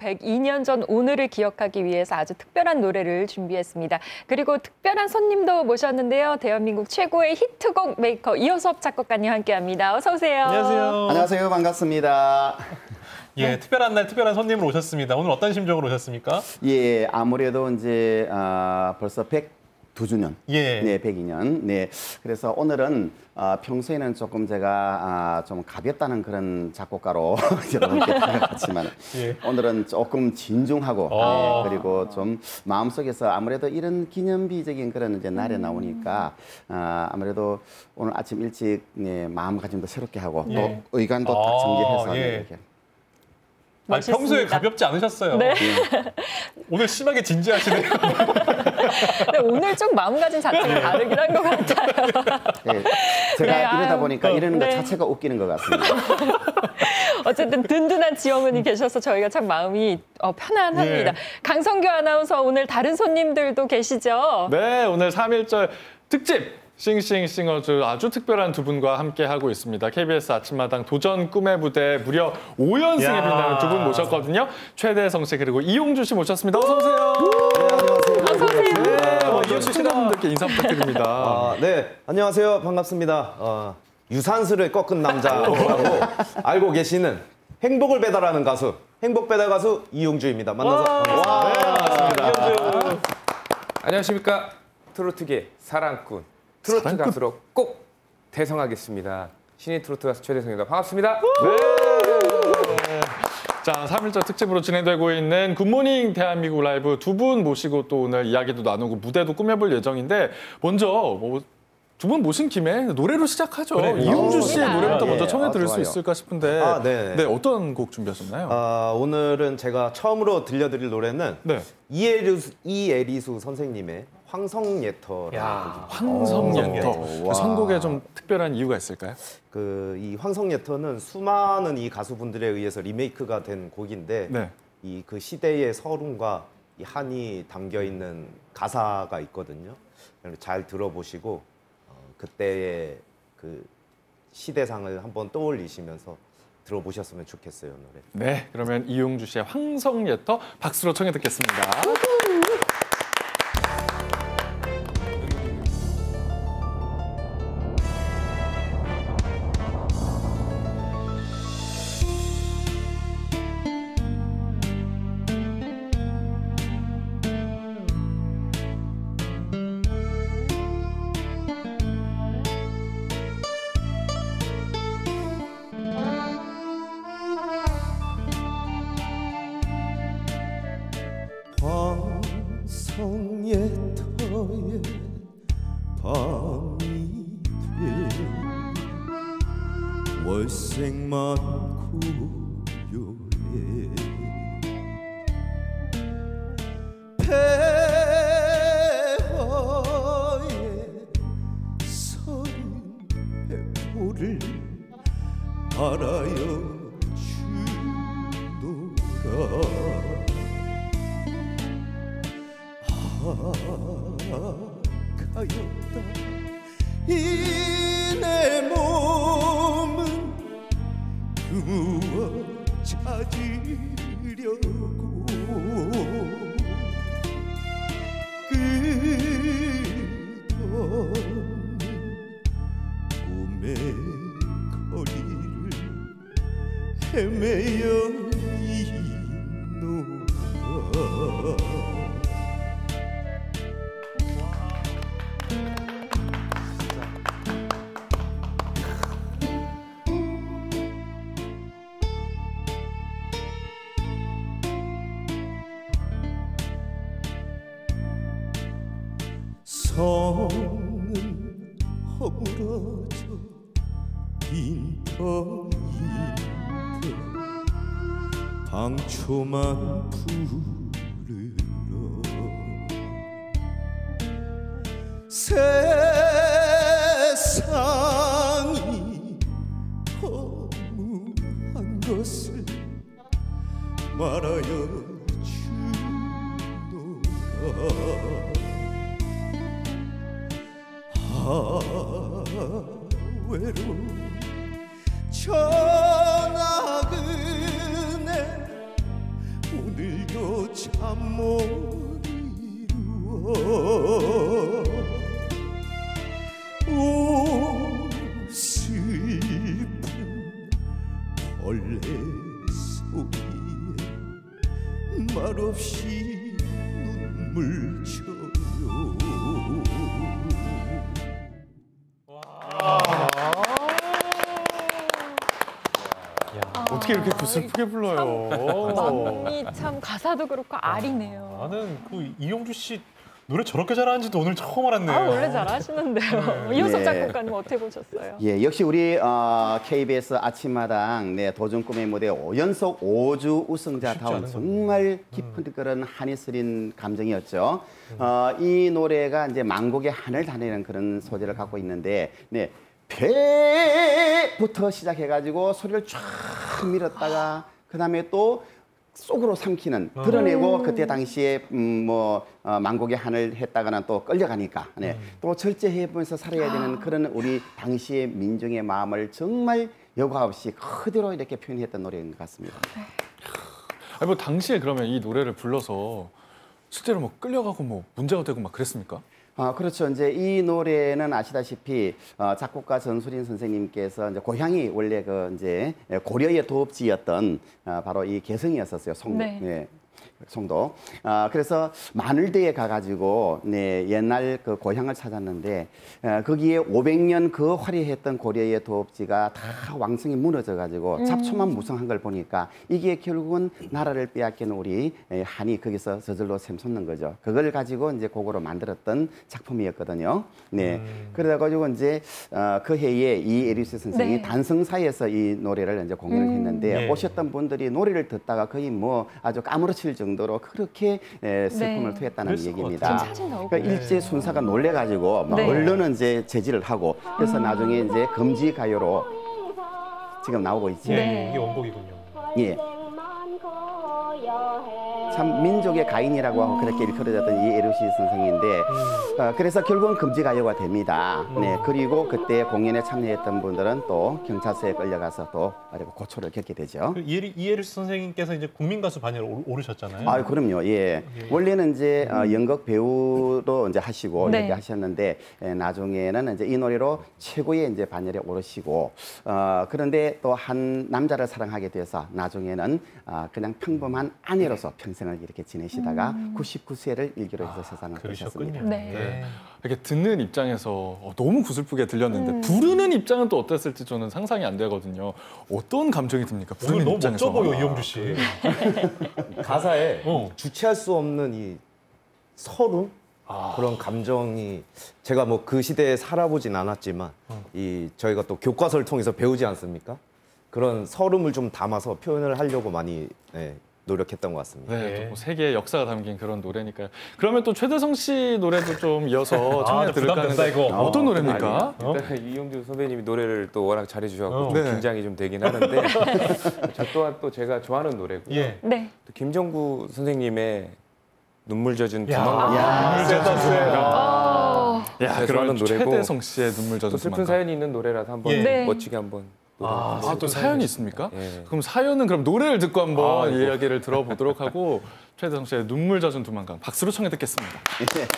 102년 전 오늘을 기억하기 위해서 아주 특별한 노래를 준비했습니다. 그리고 특별한 손님도 모셨는데요. 대한민국 최고의 히트곡 메이커 이호섭 작곡가님 함께합니다. 어서 오세요. 안녕하세요. 안녕하세요. 반갑습니다. 예, 특별한 날 특별한 손님으로 오셨습니다. 오늘 어떤 심정으로 오셨습니까? 예, 아무래도 이제 아, 벌써 102주년. 예. 네, 102년. 네. 그래서 오늘은 아, 평소에는 조금 제가 아, 좀 가볍다는 그런 작곡가로 여러분께 다가갔지만 예. 오늘은 조금 진중하고 어. 네, 그리고 좀 마음속에서 아무래도 이런 기념비적인 그런 이제 날에 나오니까 아, 아무래도 오늘 아침 일찍 네, 마음가짐도 새롭게 하고 예. 또 의관도 아, 딱 정리해서 예. 네, 이렇게 아니. 평소에 가볍지 않으셨어요. 네. 오늘 심하게 진지하시네요. 네, 오늘 좀 마음가짐 자체가 다르긴 한 것 같아요. 예, 제가 네, 이러다 아유. 보니까 이러는 네. 것 자체가 웃기는 것 같습니다. 어쨌든 든든한 지영은이 계셔서 저희가 참 마음이 어, 편안합니다. 예. 강성규 아나운서 오늘 다른 손님들도 계시죠? 네, 오늘 3.1절 특집 싱싱싱어즈 아주 특별한 두 분과 함께 하고 있습니다. KBS 아침마당 도전 꿈의 무대 무려 5연승에 야. 빛나는 두 분 모셨거든요. 최대성 씨 그리고 이용주 씨 모셨습니다. 어서 오세요. 어서 오세요. 네, 먼저 시청자분들께 인사 부탁드립니다. 아, 네, 안녕하세요. 반갑습니다. 어, 유산슬을 꺾은 남자라고 알고 계시는 행복을 배달하는 가수, 행복 배달 가수 이용주입니다. 만나서 반갑습니다. 안녕하십니까 트로트계 사랑꾼 트로트 가수로 꼭 대성하겠습니다 신인 트로트 가수 최대성입니다 반갑습니다 자, 3일절 특집으로 진행되고 있는 굿모닝 대한민국 라이브 두 분 모시고 또 오늘 이야기도 나누고 무대도 꾸며볼 예정인데 먼저 뭐 두분 모신 김에 노래로 시작하죠. 그래. 이용주 씨의 좋습니다. 노래부터 예, 먼저 청해 아, 들을 수 좋아요. 있을까 싶은데 아, 네. 네, 어떤 곡 준비하셨나요? 아, 오늘은 제가 처음으로 들려드릴 노래는 네. 이에리수, 이에리수 선생님의 황성예터라는 야. 황성예터. 오, 와. 선곡에 좀 특별한 이유가 있을까요? 그 이 황성예터는 수많은 이 가수분들에 의해서 리메이크가 된 곡인데 네. 이그 시대의 서름과 이 한이 담겨 있는 가사가 있거든요. 잘 들어보시고 어, 그때의 그 시대상을 한번 떠올리시면서 들어보셨으면 좋겠어요 노래. 네, 그러면 이용주 씨의 황성예터 박수로 청해 듣겠습니다. 알아여 빈터인데 방초만 부르러 세상이 허무한 것을 말하여 주노라 아 외로운 전화 그네 오늘 잠못 이루어 슬프게 불러요? 마음이 참 가사도 그렇고 아리네요. 나는 그 이용주 씨 노래 저렇게 잘하는지도 오늘 처음 알았네요. 아, 원래 잘하시는데요. 이호섭 네. 작곡가님 어떻게 보셨어요? 예, 역시 우리 어, KBS 아침마당 네, 도전 꿈의 무대 5연속 5주 우승자다운 정말 깊은 그런 한이 스린 감정이었죠. 어, 이 노래가 이제 만국의 한을 다니는 그런 소재를 갖고 있는데 네. 배부터 시작해가지고 소리를 쫙 밀었다가 그 다음에 또 속으로 삼키는 드러내고 그때 당시에 음, 뭐 어, 만국의 한을 했다가는 또 끌려가니까 네. 또 절제해보면서 살아야 되는 그런 우리 당시의 민중의 마음을 정말 여과 없이 그대로 이렇게 표현했던 노래인 것 같습니다. 아니 뭐 당시에 그러면 이 노래를 불러서 실제로 뭐 끌려가고 뭐 문제가 되고 막 그랬습니까? 아 그렇죠. 이제 이 노래는 아시다시피 어, 작곡가 전수린 선생님께서 이제 고향이 원래 그 이제 고려의 도읍지였던 어, 바로 이 개성이었었어요. 송도. 네. 예. 송도. 아 그래서 마늘대에 가가지고 네 옛날 그 고향을 찾았는데 어, 거기에 500년 그 화려했던 고려의 도읍지가 다 왕성히 무너져가지고 잡초만 무성한 걸 보니까 이게 결국은 나라를 빼앗기는 우리 에, 한이 거기서 저절로 샘솟는 거죠. 그걸 가지고 이제 곡으로 만들었던 작품이었거든요. 네. 그러다 가지고 이제 어, 그 해에 이애리수 선생이 네. 단성사에서 이 노래를 이제 공연을 했는데 예. 오셨던 분들이 노래를 듣다가 거의 뭐 아주 까무러칠 정도로 그렇게 에, 슬픔을 네. 토했다는 얘기입니다. 그러니까 일제 순사가 놀래가지고 막 네. 언론은 이제 제지를 하고 그래서 나중에 이제 금지 가요로 지금 나오고 있죠. 예, 네. 이게 원곡이군요. 예. 참 민족의 가인이라고 하고 그렇게 일컬어졌던 이애리수 선생인데 어, 그래서 결국은 금지 가요가 됩니다. 네 그리고 그때 공연에 참여했던 분들은 또 경찰서에 끌려가서 또 그리고 고초를 겪게 되죠. 그 이에리스 선생님께서 이제 국민 가수 반열에 오르- 오르셨잖아요. 아, 그럼요. 예. 원래는 이제 어, 연극 배우로 이제 하시고 네. 이렇게 하셨는데 예, 나중에는 이제 이 노래로 최고의 이제 반열에 오르시고 어, 그런데 또 한 남자를 사랑하게 돼서 나중에는 어, 그냥 평범한 아내로서 평생을 이렇게 지내시다가 99세를 일기로 해서 세상을 그러셨군요. 떠셨습니다. 네. 이렇게 듣는 입장에서 어, 너무 구슬프게 들렸는데 부르는 입장은 또 어땠을지 저는 상상이 안 되거든요. 어떤 감정이 듭니까? 부르는 너무 입장에서. 멋져 보여 이용주 씨. 가사에 어. 주체할 수 없는 이 서름 그런 감정이 제가 뭐 그 시대에 살아보진 않았지만 이 저희가 또 교과서를 통해서 배우지 않습니까? 그런 서름을 좀 담아서 표현을 하려고 많이 네, 노력했던 것 같습니다. 네, 네. 세계의 역사가 담긴 그런 노래니까요. 그러면 또 최대성 씨 노래도 좀 이어서 아, 청해 좀 들을까 하는데 이거. 어떤 어. 노래입니까? 어? 일단 이용주 선배님이 노래를 또 워낙 잘해주셔서 어. 좀 네. 긴장이 좀 되긴 하는데 저 또한 또 제가 좋아하는 노래고요. 예. 네. 또 김정구 선생님의 눈물 젖은 야. 두만강 야, 그러면 좋아하는 노래고 최대성 씨의 눈물 또 젖은 슬픈 두만강. 사연이 있는 노래라서 한번 예. 네. 멋지게 한번 아, 아, 또 사연이 있습니까? 예. 그럼 사연은 그럼 노래를 듣고 한번 아이고. 이야기를 들어보도록 하고 최대성 씨의 눈물 젖은 두만강 박수로 청해 듣겠습니다. 예.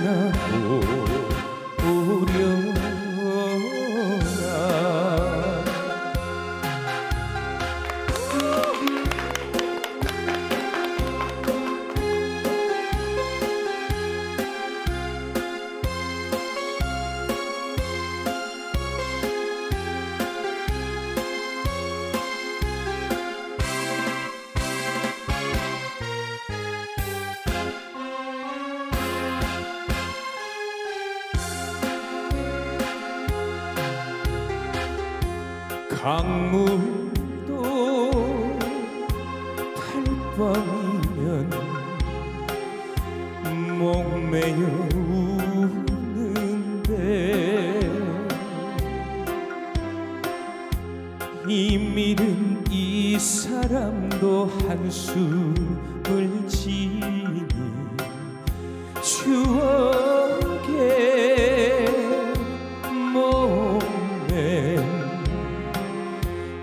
오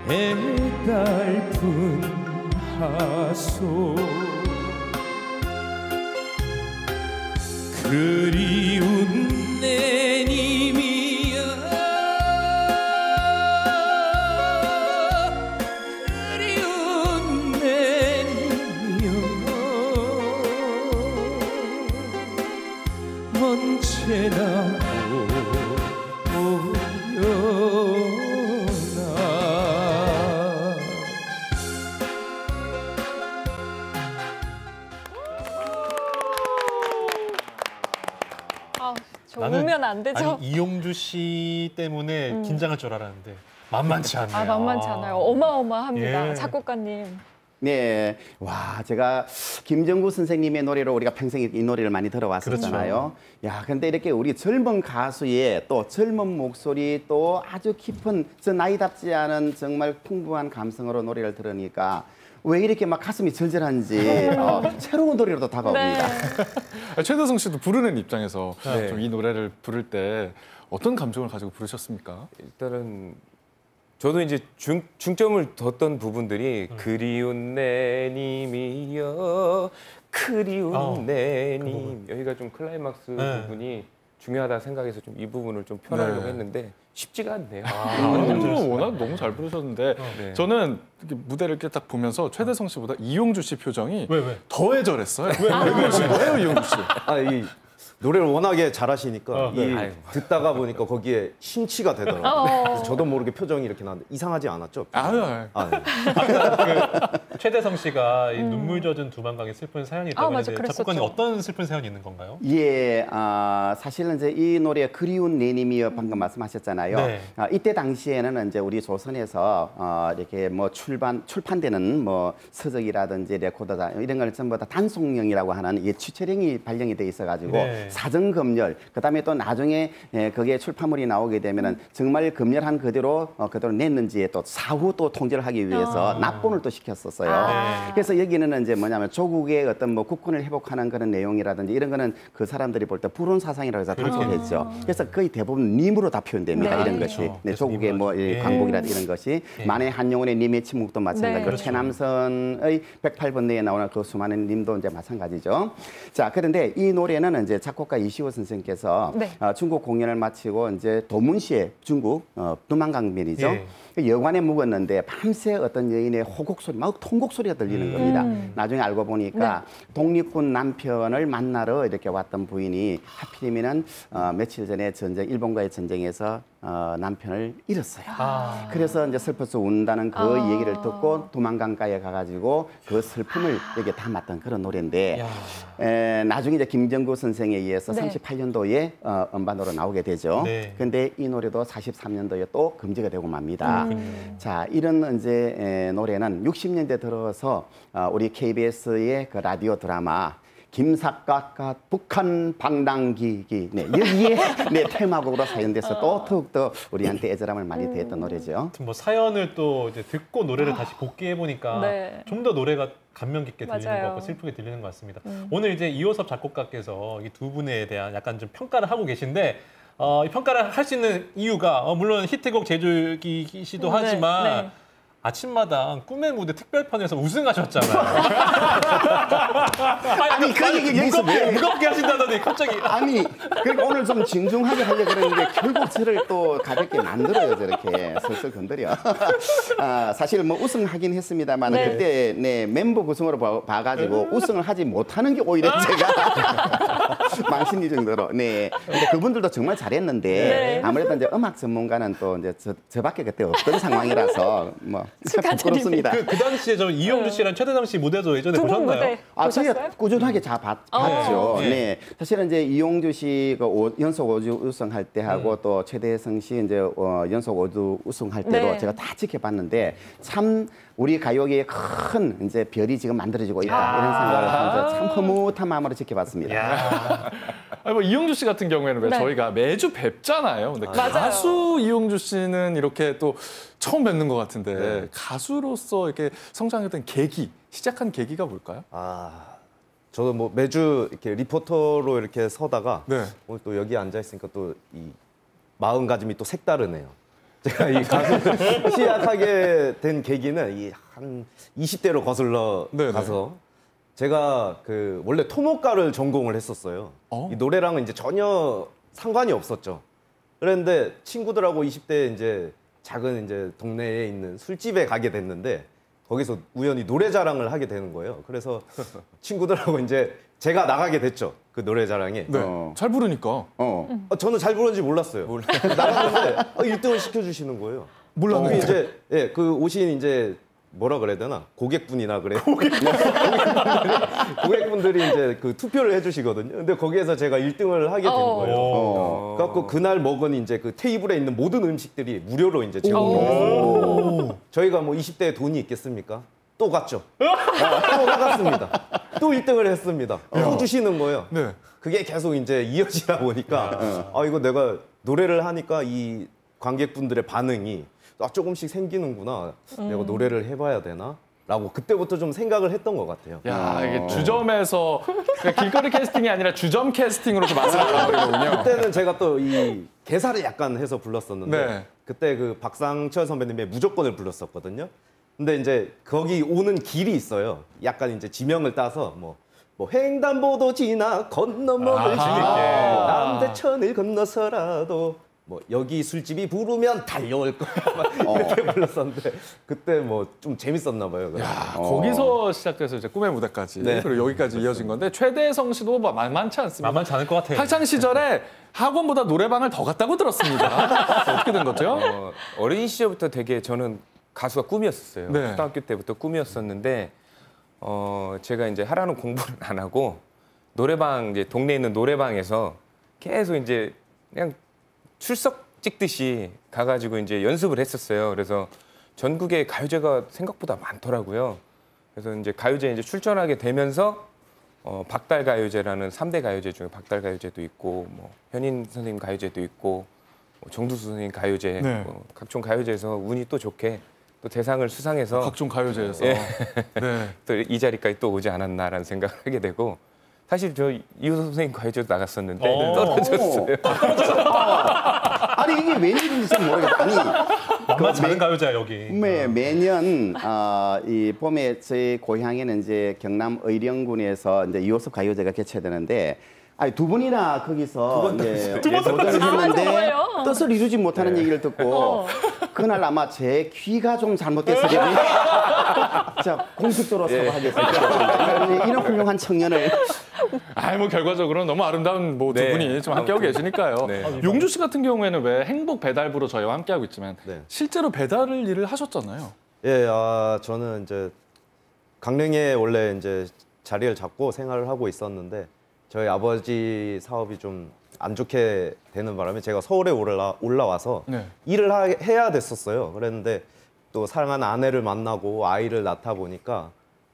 애달픈 하소. 그리운 이용주 씨 때문에 긴장할 줄 알았는데 만만치 않네요. 아, 만만치 않아요. 어마어마합니다. 예. 작곡가님. 네, 와 제가 김정구 선생님의 노래로 우리가 평생 이 노래를 많이 들어왔었잖아요. 야, 근데 이렇게 우리 젊은 가수의 또 젊은 목소리 또 아주 깊은 저 나이답지 않은 정말 풍부한 감성으로 노래를 들으니까 왜 이렇게 막 가슴이 절절한지 어, 새로운 노래로 또 다가옵니다. 네. 최대성 씨도 부르는 입장에서 네. 좀이 노래를 부를 때 어떤 감정을 가지고 부르셨습니까? 일단은 저도 이제 중, 중점을 뒀던 부분들이 그리운 내 님이여 그리운 어, 내그님 여기가 좀 클라이막스 네. 부분이 중요하다 생각해서 좀 이 부분을 좀 표현하려고 네. 했는데 쉽지가 않네요. 아, 워낙 너무 잘 부르셨는데 네. 저는 무대를 이렇게 딱 보면서 최대성 씨보다 이용주 씨 표정이 왜 왜? 더 애절했어요. 왜, 왜 그러신 거예요, 이용주 씨? 아, 이 노래를 워낙에 잘하시니까 어, 이 네. 듣다가 보니까 거기에 심취가 되더라고요. 어. 그래서 저도 모르게 표정이 이렇게 나는데 이상하지 않았죠? 아유, 아유. 아, 네. 그 최대성 씨가 이 눈물 젖은 두만강에 슬픈 사연이 있다고 아, 했는데. 작곡가님 어떤 슬픈 사연이 있는 건가요? 예, 아, 사실은 이제 이 노래 그리운 내님이여 방금 말씀하셨잖아요. 네. 아, 이때 당시에는 이제 우리 조선에서 어, 이렇게 뭐 출판 출판되는 뭐 서적이라든지 레코더다 이런 걸 전부 다 단속령이라고 하는 이 추체령이 발령이 돼 있어가지고 네. 사전 검열 그다음에 또 나중에 예, 그게 출판물이 나오게 되면은 정말 검열한 그대로 어, 그대로 냈는지에 또 사후 또 통제를 하기 위해서 납본을 또 시켰었어요. 아. 그래서 여기는 이제 뭐냐면 조국의 어떤 뭐 국권을 회복하는 그런 내용이라든지 이런 거는 그 사람들이 볼 때 불온 사상이라고 해서 단속했죠. 그래서 거의 대부분 님으로 다 표현됩니다. 네. 이런 그렇죠. 것이. 네, 그래서 조국의 뭐 하죠. 광복이라든지 이런 것이 만해 한용운의 님의 침묵도 마찬가지고 네. 그렇죠. 최남선의 108번 내에 나오는 그 수많은 님도 이제 마찬가지죠. 자, 그런데 이 노래는 이제 작 곡가 이시호 선생께서 네. 어, 중국 공연을 마치고 이제 도문시에 중국 어, 두만강면이죠. 예. 그 여관에 묵었는데 밤새 어떤 여인의 호곡 소리, 막 통곡 소리가 들리는 겁니다. 음. 나중에 알고 보니까 독립군 남편을 만나러 이렇게 왔던 부인이 하필이면은 어, 며칠 전에 전쟁, 일본과의 전쟁에서 어, 남편을 잃었어요. 아. 그래서 이제 슬퍼서 운다는 그 아. 얘기를 듣고 두만강가에 가가지고 그 슬픔을 여기에 담았던 그런 노래인데 야. 에, 나중에 이제 김정구 선생에 의해서 네. 38년도에 어, 음반으로 나오게 되죠. 네. 근데 이 노래도 43년도에 또 금지가 되고 맙니다. 음. 자, 이런 이제 에, 노래는 60년대 들어서 어, 우리 KBS의 그 라디오 드라마 김사과과 북한 방랑기기 네, 여기에 네, 테마곡으로 사용돼서 또 더욱더 우리한테 애절함을 많이 더했던 노래죠. 아무튼 뭐 사연을 또 이제 듣고 노래를 다시 복귀해 보니까 네. 좀더 노래가 감명 깊게 들리는 맞아요. 것 같고 슬프게 들리는 것 같습니다. 음. 오늘 이제 이호섭 작곡가께서 이 두 분에 대한 약간 좀 평가를 하고 계신데 어, 이 평가를 할 수 있는 이유가 어, 물론 히트곡 제주기시도 네, 하지만 네. 아침마당 꿈의 무대 특별편에서 우승하셨잖아요. 아니, 그 얘기 여기서 무겁게, 왜- 무겁게 하신다더니 갑자기 아니, 그러니까 오늘 좀 진중하게 하려고 그러는데 결국 저를 또 가볍게 만들어요, 저렇게. 슬슬 건드려. 아, 사실 뭐 우승하긴 했습니다만 네. 그때 네, 멤버 구성으로 봐, 봐가지고 우승을 하지 못하는 게 오히려 제가 망신이 정도로. 네. 근데 그분들도 정말 잘했는데 네. 아무래도 이제 음악 전문가는 또 이제 저, 저밖에 그때 없던 상황이라서 뭐. 부끄럽습니다. 그, 그 당시에 저 이영주 씨랑 최대성 씨 무대도 예전에 보셨나요? 무대 아? 저희가 꾸준하게 잘 봤, 어. 봤죠. 네. 네. 사실은 이제 이용주 씨가 오- 연속 오주 우승할 때 하고 음. 또 최대성 씨 이제 어, 연속 오주 우승할 때도 네. 제가 다 지켜봤는데 참 우리 가요계에 큰 이제 별이 지금 만들어지고 있다 이런 생각을 하면서 참 흐뭇한 마음으로 지켜봤습니다. 야, 아니 뭐 이용주 씨 같은 경우에는 왜 네. 저희가 매주 뵙잖아요. 근데 맞아요. 가수 이용주 씨는 이렇게 또 처음 뵙는 것 같은데 네. 가수로서 이렇게 성장했던 계기, 시작한 계기가 뭘까요? 아, 저도 뭐 매주 이렇게 리포터로 이렇게 서다가 네. 오늘 또 여기 앉아 있으니까 또 이 마음가짐이 또 색다르네요. 제가 이 가수 시작하게 된 계기는 이 한 20대로 거슬러 네네. 가서 제가 그 원래 토목가를 전공을 했었어요. 어? 이 노래랑은 이제 전혀 상관이 없었죠. 그런데 친구들하고 20대 이제 작은 이제 동네에 있는 술집에 가게 됐는데 거기서 우연히 노래 자랑을 하게 되는 거예요. 그래서 친구들하고 이제 제가 나가게 됐죠. 그 노래 자랑에. 네. 어. 잘 부르니까. 어. 어, 저는 잘 부르는지 몰랐어요. 나갔는데 어, 1등을 시켜주시는 거예요. 몰랐는데. 그 이제 예, 그 오신 이제 뭐라 그래야 되나 고객분이나 그래. 고객분들이 이제 그 투표를 해주시거든요. 근데 거기에서 제가 1등을 하게 된 어. 거예요. 어. 그래갖고 그날 먹은 이제 그 테이블에 있는 모든 음식들이 무료로 이제 제공이 됐어요. 저희가 뭐 20대에 돈이 있겠습니까? 또 갔죠. 아, 또 나갔습니다. 또 1등을 했습니다. 또 주시는 거예요. 네. 그게 계속 이제 이어지다 보니까 아 이거 내가 노래를 하니까 이 관객분들의 반응이 아 조금씩 생기는구나. 내가 노래를 해봐야 되나? 라고 그때부터 좀 생각을 했던 것 같아요. 야 이게 주점에서 그냥 길거리 캐스팅이 아니라 주점 캐스팅으로 그 맛을 알아버리거든요. 그때는 제가 또 이 개사를 약간 해서 불렀었는데 네. 그때 그 박상철 선배님의 무조건을 불렀었거든요. 근데 이제 거기 오는 길이 있어요. 약간 이제 지명을 따서 뭐, 뭐 횡단보도 지나 건너먹을 아하. 남대천을 건너서라도 뭐 여기 술집이 부르면 달려올 거야 막 이렇게 불렀었는데 그때 뭐 좀 재밌었나 봐요. 야, 거기서 시작돼서 이제 꿈의 무대까지 네. 그리고 여기까지 이어진 건데 최대성 씨도 뭐 만만치 않습니다. 만만치 않을 것 같아요. 학창 시절에 학원보다 노래방을 더 갔다고 들었습니다. 어떻게 된 거죠? 어, 어린 시절부터 되게 저는 가수가 꿈이었었어요. 네. 초등학교 때부터 꿈이었었는데 어, 제가 이제 하라는 공부를 안 하고 노래방 이제 동네에 있는 노래방에서 계속 이제 그냥 출석 찍듯이 가가지고 이제 연습을 했었어요. 그래서 전국에 가요제가 생각보다 많더라고요. 그래서 이제 가요제 이제 출전하게 되면서 어, 박달 가요제라는 삼대 가요제 중에 박달 가요제도 있고 뭐 현인 선생님 가요제도 있고 뭐 정두수 선생님 가요제 네. 뭐 각종 가요제에서 운이 또 좋게 또 대상을 수상해서 각종 가요제에서. 예. 네. 또 이 자리까지 또 오지 않았나라는 생각을 하게 되고 사실 저 이효섭 선생님 가요제도 나갔었는데 어. 떨어졌어요. 아니 이게 웬일인지 잘 모르겠다. 아니 만만치 않은 가요제야 여기. 매, 매년 어, 이 봄에 저희 고향에는 이제 경남 의령군에서 이제 이호섭 가요제가 개최되는데 아니 두 분이나 거기서 이제 도전을 했는데? 뜻을 이루지 못하는 얘기를 듣고 그날 아마 제 귀가 좀 잘못됐으려니 자 공식적으로 사과하겠습니다. 이런 훌륭한 청년을 아이 뭐 결과적으로는 너무 아름다운 뭐두 네. 분이 좀 함께하고. 계시니까요. 네. 용주 씨 같은 경우에는 왜 행복 배달부로 저희와 함께하고 있지만 네. 실제로 배달을 일을 하셨잖아요. 예, 아, 저는 이제 강릉에 원래 이제 자리를 잡고 생활을 하고 있었는데 저희 아버지 사업이 좀 안 좋게 되는 바람에 제가 서울에 올라, 올라와서 네. 일을 하, 해야 됐었어요. 그랬는데 또 사랑하는 아내를 만나고 아이를 낳다 보니까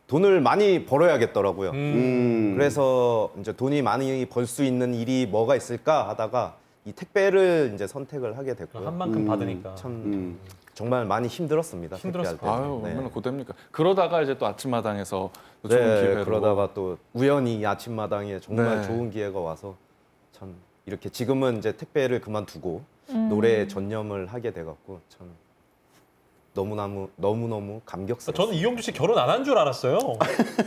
돈을 많이 벌어야겠더라고요. 음, 그래서 이제 돈이 많이 벌 수 있는 일이 뭐가 있을까 하다가 이 택배를 이제 선택을 하게 됐고요. 한 만큼 받으니까. 참 음. 정말 많이 힘들었습니다. 힘들었을 택배할 때. 아유 네. 얼마나 고됩니까. 그러다가 이제 또 아침마당에서 또 좋은 네, 기회로 그러다가 또 우연히 이 아침마당에 정말 네. 좋은 기회가 와서 참 이렇게 지금은 이제 택배를 그만두고 노래에 전념을 하게 돼갖고 참 너무너무 너무너무 감격스러워요. 저는 이용주 씨 결혼 안 한 줄 알았어요.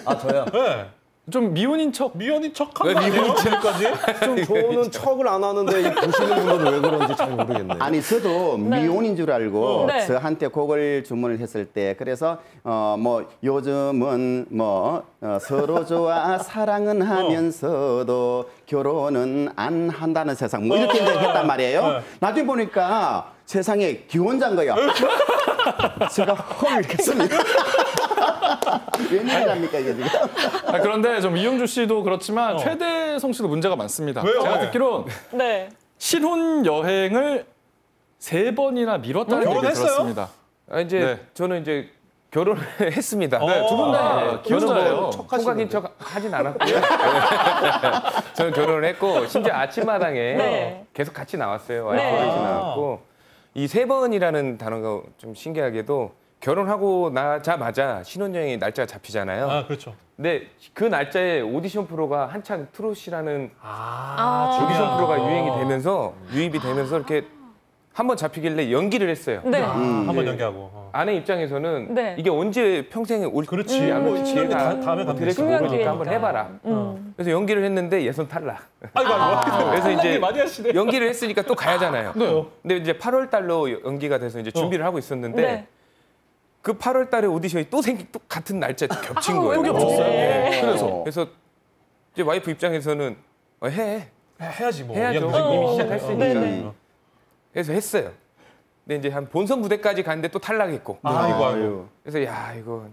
아 저요? 네. 좀 미혼인 척 미연인 척한 왜거 아니에요? 지금까지? 좀 저는 척을 안 하는데 이 보시는 분들은 왜 그런지 잘 모르겠네요. 아니 저도 미혼인 줄 알고 네. 저한테 곡을 주문을 했을 때 그래서 어 뭐 요즘은 뭐 어, 서로 좋아 사랑은 하면서도 결혼은 안 한다는 세상 뭐 이렇게 이제 했단 말이에요. 네. 나중에 보니까 세상에 기혼자인 거야. 제가 헐 했습니다. 웬일입니까 이게 지금? 아, 그런데 좀 이용주 씨도 그렇지만 어. 최대성 씨도 문제가 많습니다. 왜요? 제가 네. 듣기론 네. 신혼 여행을 세 번이나 미뤘다는 얘기 결혼했어요? 들었습니다. 아, 이제 네. 저는 이제 결혼을 했습니다. 네, 두분다 네, 기혼자예요. 저는 뭐 총각인 척 하진 않았고요. 저는 결혼을 했고 심지어 아침마당에 네. 계속 같이 나왔어요. 네. 와이프랑 같이 나왔고 이 세 번이라는 단어가 좀 신기하게도 결혼하고 나자마자 신혼여행 날짜가 잡히잖아요. 아 그렇죠. 근데 그 날짜에 오디션 프로가 한창 트롯이라는 아, 오디션 프로가 유행이 되면서 유입이 되면서 이렇게 한 번 잡히길래 연기를 했어요. 네. 한번 연기하고. 어. 아내 입장에서는 네. 이게 언제 평생에 올 그렇지. 안뭐 올지 다- 다음에 가면 되지. 중요한 모르니까 한번. 해봐라. 음. 그래서 연기를 했는데 예선 탈락. 아이고 아이고. 그래서 이제 많이 하시네. 연기를 했으니까 또 가야잖아요. 네. 근데 이제 8월 달로 연기가 돼서 이제 준비를 하고 있었는데 네. 그 8월 달에 오디션이 또 생기 또 같은 날짜에 또 겹친 거예요. 왜 겹쳤어요? 네. 그래서 그래서 이제 와이프 입장에서는 어, 해. 해야지 뭐. 해야죠. 무슨 이미 거. 시작했으니까. 네네. 그래서 했어요. 근데 이제 한 본선 무대까지 갔는데 또 탈락했고. 아이고 아이고. 그래서 야 이거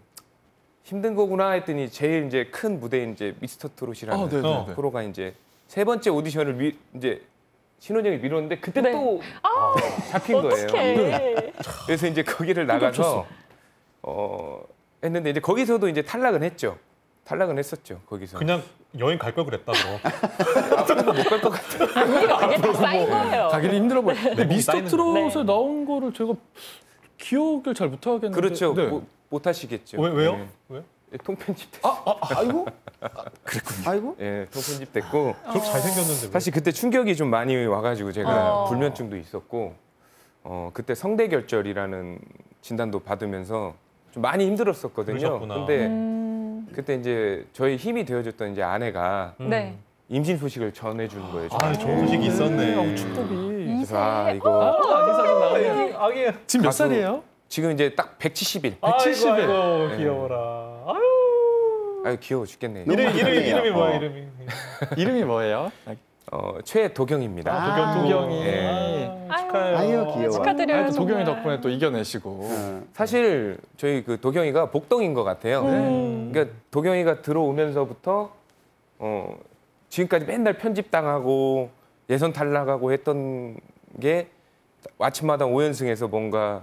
힘든 거구나 했더니 제일 이제 큰 무대인 이제 미스터 트롯이라는 아, 네, 네, 어. 네. 프로가 이제 세 번째 오디션을 미, 이제 신혼여행 미뤘는데 그때 네. 또 잡힌 거예요. 어떡해. 그래서 이제 거기를 나가서 어 했는데 이제 거기서도 이제 탈락은 했죠. 탈락은 했었죠. 거기서. 그냥 여행 갈 걸 그랬다 그럼. 앞으로도 못 갈 것 같아요. 그게 다 쌓인 거예요. 가기는 힘들어 보여. 근데 몸이 미스터 쌓이는 트롯에 네. 나온 거를 제가 기억을 잘 못하겠는데. 그렇죠. 네. 못, 못 하시겠죠. 왜 왜요? 네. 왜? 통편집 됐어. 아, 아이고. 아이고. 예, 통편집 됐고 저렇게 잘생겼는데. 왜? 사실 그때 충격이 좀 많이 와가지고 제가 어. 불면증도 있었고 어 그때 성대결절이라는 진단도 받으면서 좀 많이 힘들었었거든요. 그러셨구나. 근데 음, 그때 이제 저희 힘이 되어줬던 이제 아내가 음. 네. 임신 소식을 전해주는 거예요. 아, 저한테. 좋은 소식이 있었네. 어, 축복이. 그래서 아 이거 아기 사진 나오네. 아기. 지금 몇 가수- 살이에요? 지금 이제 딱 170일. 아이고 170일. 아이고 네. 귀여워라. 아유. 아유 귀여워 죽겠네. 이름 이름 착하네요. 이름이 뭐야 어. 이름이? 이름이 뭐예요? 어 최도경입니다. 아, 도경 도경이. 예. 아, 축하해요. 아유, 귀여워. 축하드려요. 하여튼 도경이 정말. 덕분에 또 이겨내시고. 어. 사실 저희 그 도경이가 복덩인 것 같아요. 음. 그러니까 도경이가 들어오면서부터 어 지금까지 맨날 편집 당하고 예선 탈락하고 했던 게 아침마다 오연승에서 뭔가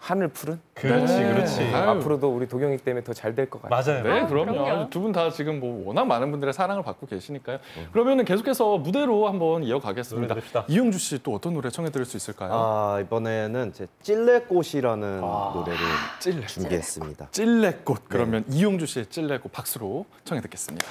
한을 푸른 그렇지 네. 그렇지. 아유. 앞으로도 우리 도경이 때문에 더 잘 될 것 같아요. 맞아요. 네, 아, 그럼요. 그럼요. 두 분 다 지금 뭐 워낙 많은 분들의 사랑을 받고 계시니까요. 네. 그러면은 계속해서 무대로 한번 이어가겠습니다. 이용주 씨 또 어떤 노래 청해 드릴 수 있을까요? 아 이번에는 제 찔레꽃이라는 노래를 찔레. 준비했습니다. 찔레꽃. 그러면 이용주 씨의 찔레꽃 박수로 청해 듣겠습니다.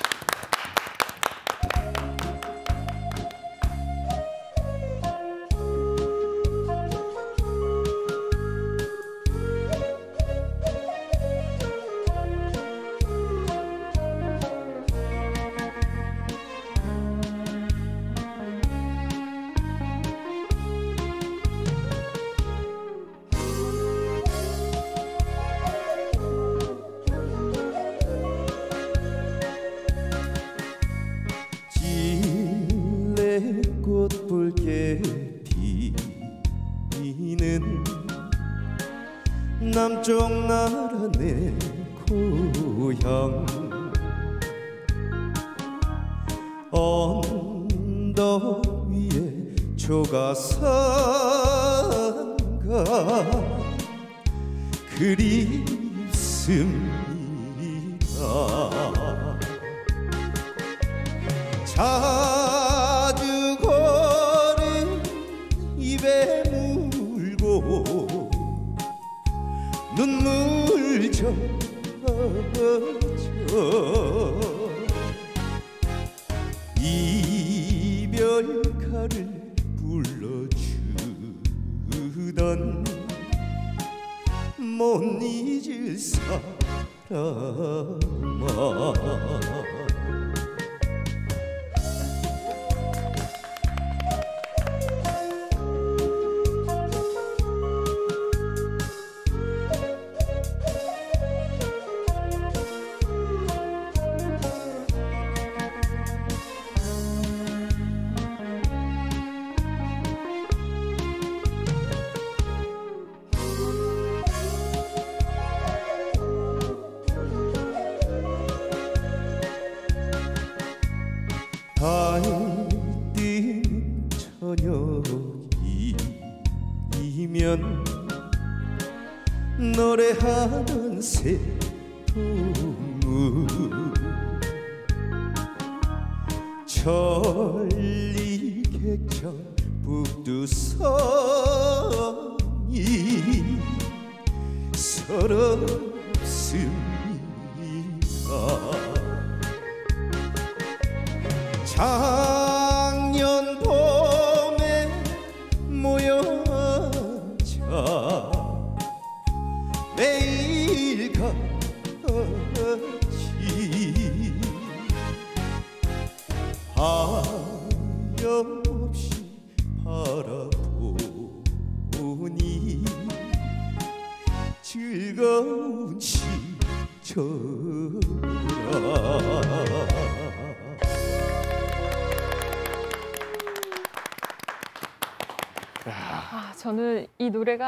그립습니다. 자주 걸음 입에 물고 눈물 젖어 못 잊을 사람아 저녁이면 노래하는 새동무 천리객천 북두성이 서럽습니다. 작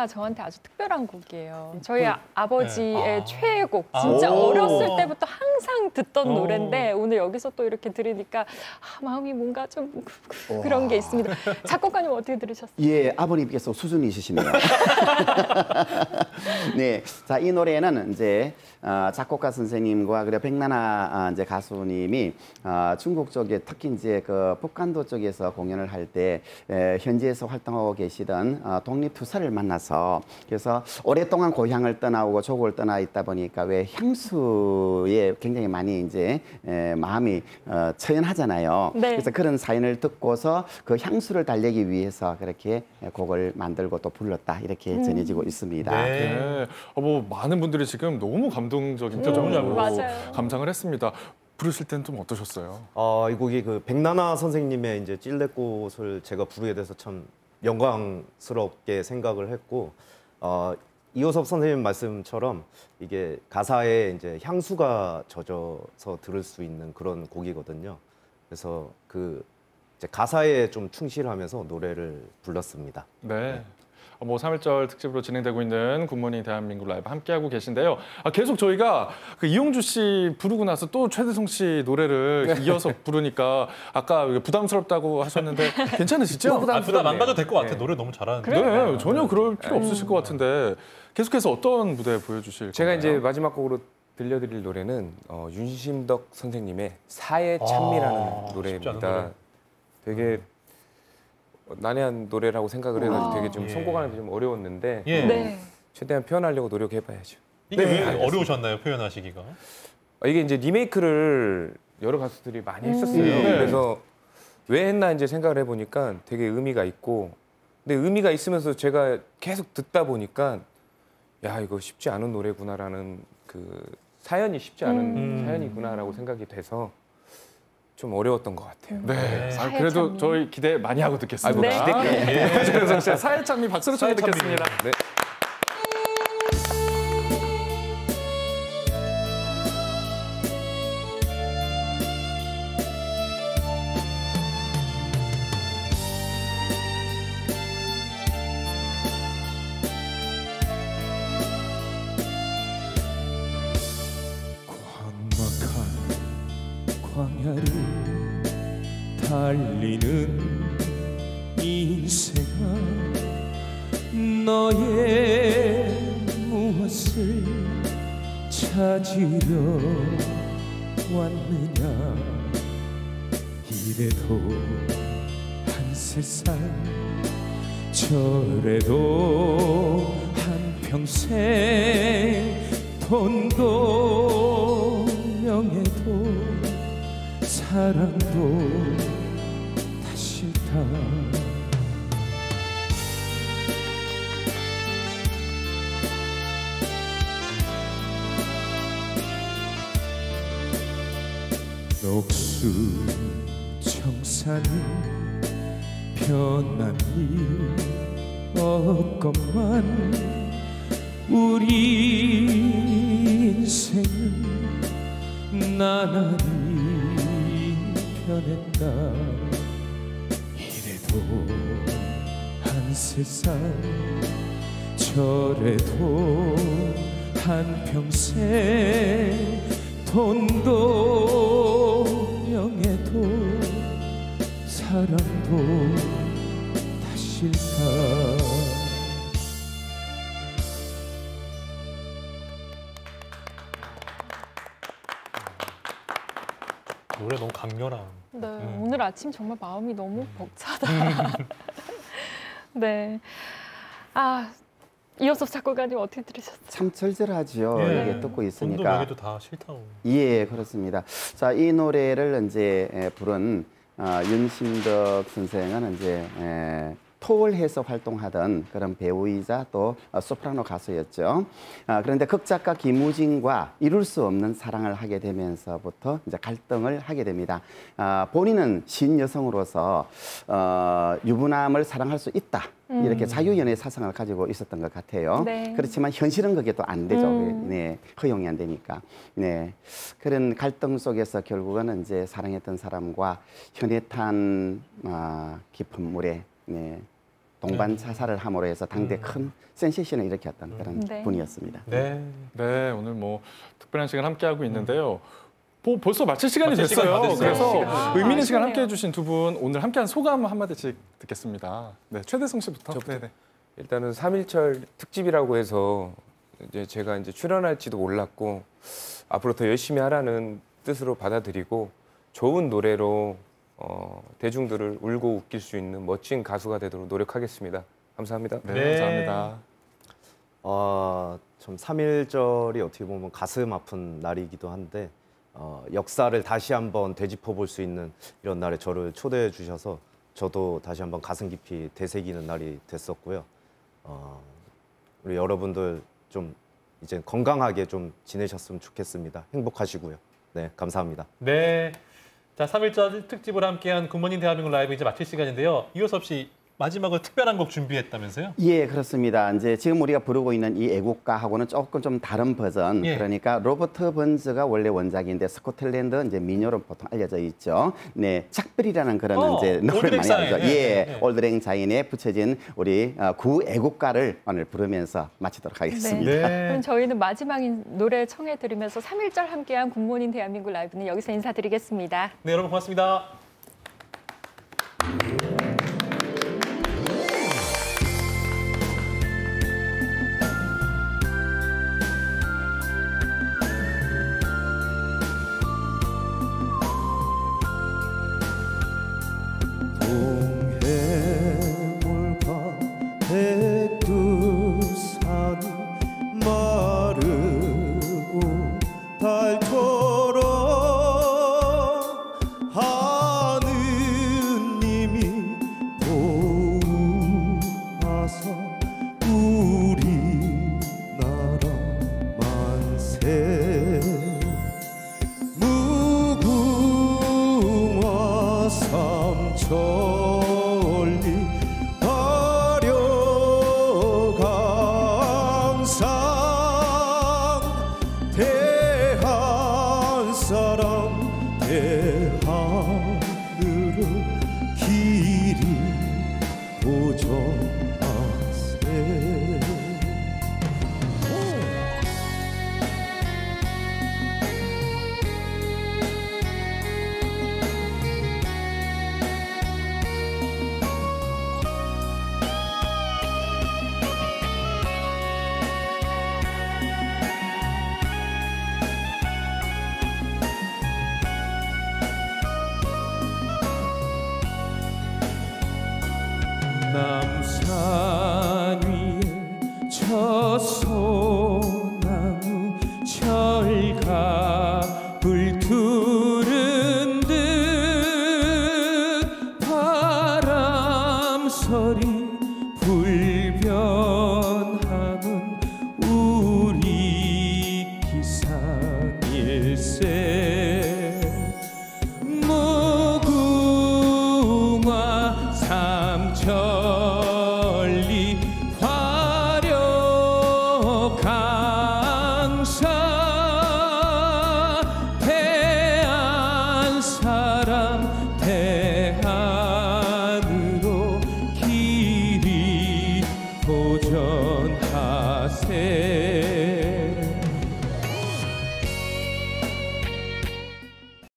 저한테 아주 특 별한 곡이에요. 저희 아, 아버지의 네. 아. 최애곡. 진짜 오. 어렸을 때부터 항상 듣던 오. 노래인데 오늘 여기서 또 이렇게 들으니까 아, 마음이 뭔가 좀 그- 그런 게 있습니다. 작곡가님 어떻게 들으셨어요? 예, 아버님께서 수준이 있으시네요. 네, 자 이 노래는 이제 어, 작곡가 선생님과 그리고 백나나 아, 이제 가수님이 어, 중국 쪽에 특히 이제 그 북한도 쪽에서 공연을 할 때 현지에서 활동하고 계시던 어, 독립 투사를 만나서 그래서 오랫동안 고향을 떠나오고 조국을 떠나 있다 보니까 왜 향수에 굉장히 많이 이제 에, 마음이 어, 처연하잖아요. 네. 그래서 그런 사연을 듣고서 그 향수를 달래기 위해서 그렇게 곡을 만들고 또 불렀다 이렇게 음. 전해지고 있습니다. 네. 네. 어, 뭐 많은 분들이 지금 너무 감동적인 표정으로 맞아요. 감상을 했습니다. 부르실 때는 좀 어떠셨어요? 어, 이 곡이 그 백나나 선생님의 이제 찔레꽃을 제가 부르게 돼서 참 영광스럽게 생각을 했고 어, 이호섭 선생님 말씀처럼 이게 가사에 이제 향수가 젖어서 들을 수 있는 그런 곡이거든요. 그래서 그 가사에 좀 충실하면서 노래를 불렀습니다. 네. 어, 뭐 3일절 특집으로 진행되고 있는 굿모닝 대한민국 라이브 함께하고 계신데요. 아, 계속 저희가 그 이용주 씨 부르고 나서 또 최대성 씨 노래를 이어서 부르니까 아까 부담스럽다고 하셨는데 괜찮으시죠? 아, 부담 안 가도 될 것 같아. 네. 노래 너무 잘하는데. 네, 전혀 그럴 필요 없으실 것 같은데 계속해서 어떤 무대 보여주실 제가 건가요? 이제 마지막 곡으로 들려드릴 노래는 어, 윤심덕 선생님의 사의 찬미라는 아, 쉽지 않은 노래입니다. 노래. 되게 난해한 노래라고 생각을 해가지고 와. 되게 좀 예. 선곡하는 게 좀 어려웠는데 예. 네. 최대한 표현하려고 노력해봐야죠. 이게 왜 알겠습니다. 어려우셨나요? 표현하시기가? 어, 이게 이제 리메이크를 여러 가수들이 많이 했었어요. 네. 그래서 왜 했나 이제 생각을 해보니까 되게 의미가 있고, 근데 의미가 있으면서 제가 계속 듣다 보니까 야 이거 쉽지 않은 노래구나라는 그 사연이 쉽지 않은 음. 사연이구나라고 생각이 돼서 좀 어려웠던 것 같아요. 네. 네. 아, 그래도. 저희 기대 많이 하고 듣겠습니다. 아이고, 기대까지. 예. 최대성 씨의 사회 찬미 박수로 청해. 듣겠습니다. 네. 옥수 청산이 변한 일 없건만 우리 인생은 나날이 변했다. 이래도 한 세상 저래도 한 평생 돈도 명예도 사랑도 다 싫다 노래 너무 강렬한. 네, 음. 오늘 아침 정말 마음이 너무 벅차다. 네. 아, 이호섭 작곡가님 어떻게 들으셨어요? 참 절절하죠. 예. 이게 듣고 있으니까. 명예도 다 싫다고. 예, 그렇습니다. 자, 이 노래를 이제 에, 부른 어, 윤심덕 선생은 이제 에, 토월해서 활동하던 그런 배우이자 또 어, 소프라노 가수였죠. 아, 그런데 극작가 김우진과 이룰 수 없는 사랑을 하게 되면서부터 이제 갈등을 하게 됩니다. 아, 본인은 신 여성으로서 어, 유부남을 사랑할 수 있다. 이렇게 자유연애 사상을 가지고 있었던 것 같아요. 네. 그렇지만 현실은 그게 또 안 되죠. 음. 네, 허용이 안 되니까. 네, 그런 갈등 속에서 결국은 이제 사랑했던 사람과 현에 탄 아, 깊은 물에 네, 동반 자살을 함으로 해서 당대 큰 센세이션을 일으켰던 그런 네. 분이었습니다. 네. 네, 오늘 뭐 특별한 시간 함께 하고 있는데요. 뭐 벌써 마칠 시간이 마칠 됐어요. 다 됐어요. 그래서 아, 의미 있는 시간 아쉽네요. 함께 해주신 두 분 오늘 함께한 소감 한 마디씩 듣겠습니다. 네, 최대성 씨부터. 저부터. 네네. 일단은 3.1절 특집이라고 해서 이제 제가 이제 출연할지도 몰랐고 앞으로 더 열심히 하라는 뜻으로 받아들이고 좋은 노래로 어, 대중들을 울고 웃길 수 있는 멋진 가수가 되도록 노력하겠습니다. 감사합니다. 네, 네. 감사합니다. 어, 참 3.1절이 어떻게 보면 가슴 아픈 날이기도 한데 어, 역사를 다시 한번 되짚어 볼 수 있는 이런 날에 저를 초대해 주셔서 저도 다시 한번 가슴 깊이 되새기는 날이 됐었고요. 어, 우리 여러분들 좀 이제 건강하게 좀 지내셨으면 좋겠습니다. 행복하시고요. 네, 감사합니다. 네. 자, 3.1절 특집을 함께한 굿모닝 대한민국 라이브 이제 마칠 시간인데요. 이호섭 씨 마지막으로 특별한 곡 준비했다면서요? 예, 그렇습니다. 이제 지금 우리가 부르고 있는 이 애국가하고는 조금 좀 다른 버전. 예. 그러니까 로버트 번즈가 원래 원작인데 스코틀랜드 이제 민요로 보통 알려져 있죠. 네, 작별이라는 그런 어, 이제 노래 많이. 알죠. 예, 예, 예. Auld Lang Syne에 붙여진 우리 어, 구 애국가를 오늘 부르면서 마치도록 하겠습니다. 네. 그럼 저희는 마지막인 노래 청해 드리면서 3.1절 함께한 굿모닝 대한민국 라이브는 여기서 인사드리겠습니다. 네, 여러분 고맙습니다.